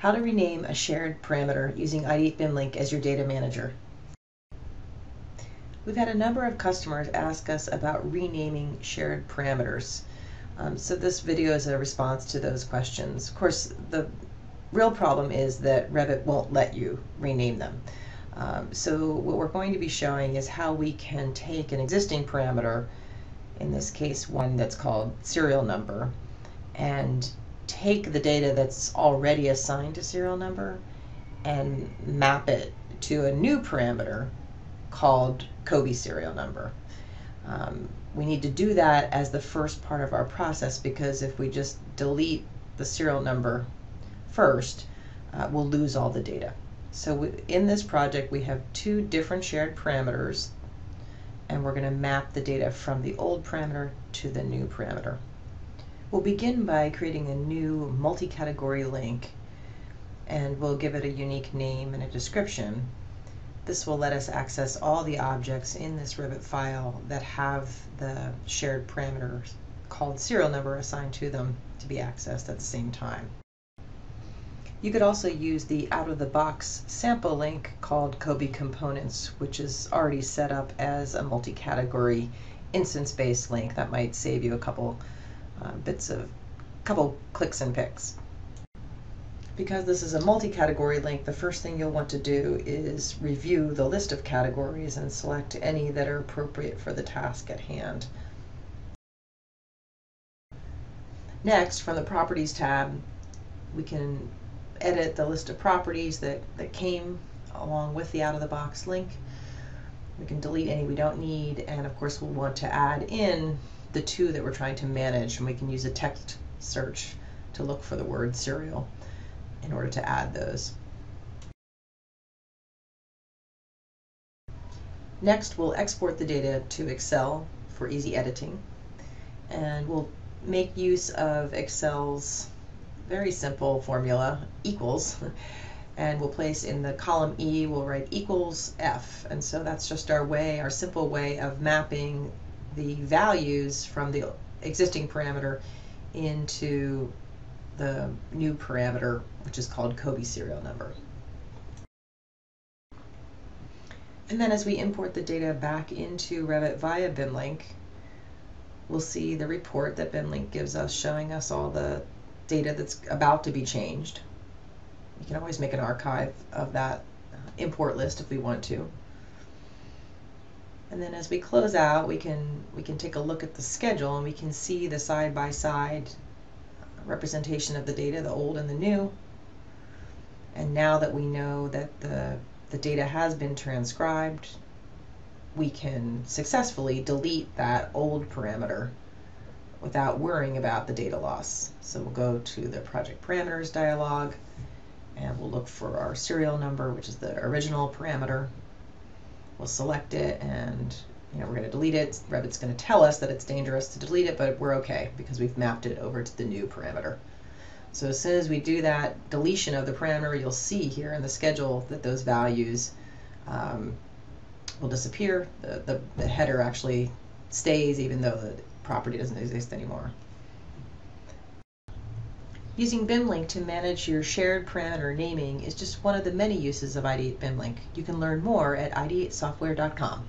How to rename a shared parameter using Ideate BIMLink as your data manager. We've had a number of customers ask us about renaming shared parameters. Um, so this video is a response to those questions. Of course, the real problem is that Revit won't let you rename them. Um, so what we're going to be showing is how we can take an existing parameter, in this case one that's called serial number, and take the data that's already assigned to serial number and map it to a new parameter called COBie serial number. Um, we need to do that as the first part of our process because if we just delete the serial number first, uh, we'll lose all the data. So we, in this project we have two different shared parameters and we're going to map the data from the old parameter to the new parameter. We'll begin by creating a new multi-category link and we'll give it a unique name and a description. This will let us access all the objects in this Revit file that have the shared parameters called serial number assigned to them to be accessed at the same time. You could also use the out-of-the-box sample link called COBie Components, which is already set up as a multi-category instance-based link. That might save you a couple uh, bits of couple clicks and picks. Because this is a multi-category link, the first thing you'll want to do is review the list of categories and select any that are appropriate for the task at hand. Next, from the Properties tab, we can edit the list of properties that, that came along with the out-of-the-box link. We can delete any we don't need, and of course we'll want to add in the two that we're trying to manage, and we can use a text search to look for the word serial in order to add those. Next, we'll export the data to Excel for easy editing, and we'll make use of Excel's very simple formula, equals, and we'll place in the column E, we'll write equals F, and so that's just our way, our simple way of mapping the values from the existing parameter into the new parameter, which is called COBie serial number. And then as we import the data back into Revit via BIMLink, we'll see the report that BIMLink gives us showing us all the data that's about to be changed. You can always make an archive of that uh, import list if we want to. And then as we close out, we can we can take a look at the schedule and we can see the side-by-side -side representation of the data, the old and the new. And now that we know that the, the data has been transcribed, we can successfully delete that old parameter without worrying about the data loss. So we'll go to the project parameters dialog and we'll look for our serial number, which is the original parameter, We'll select it and you know, we're going to delete it. Revit's going to tell us that it's dangerous to delete it, but we're okay because we've mapped it over to the new parameter. So as soon as we do that deletion of the parameter, you'll see here in the schedule that those values um, will disappear. The, the, the header actually stays even though the property doesn't exist anymore. Using BIMLink to manage your shared parameter naming is just one of the many uses of Ideate BIMLink. You can learn more at ideatesoftware.com.